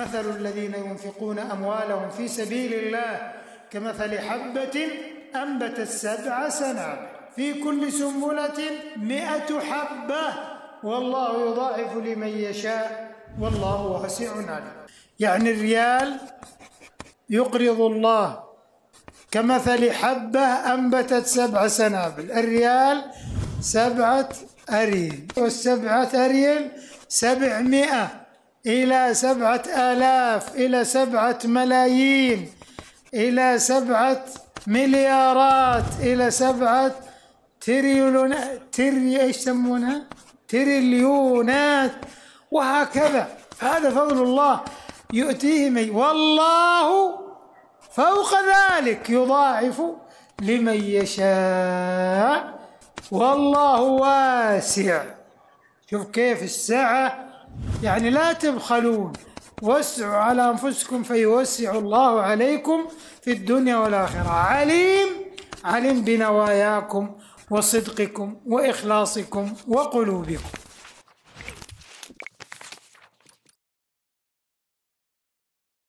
مثل الذين ينفقون أموالهم في سبيل الله كمثل حبة أنبتت سبع سنابل في كل سنبلة مئة حبة. والله يضاعف لمن يشاء والله واسع عليم. يعني الريال يقرض الله كمثل حبة أنبتت سبع سنابل. الريال سبعة أريل والسبعة أريل سبعمائة. إلى سبعة آلاف إلى سبعة ملايين إلى سبعة مليارات إلى سبعة تريلون تري إيش يسمونها؟ تريليونات وهكذا. فهذا فضل الله يؤتيه من والله فوق ذلك يضاعف لمن يشاء. والله واسع. شوف كيف السعة يعني لا تبخلون. وسعوا على أنفسكم فيوسع الله عليكم في الدنيا والآخرة. عليم علم بنواياكم وصدقكم وإخلاصكم وقلوبكم.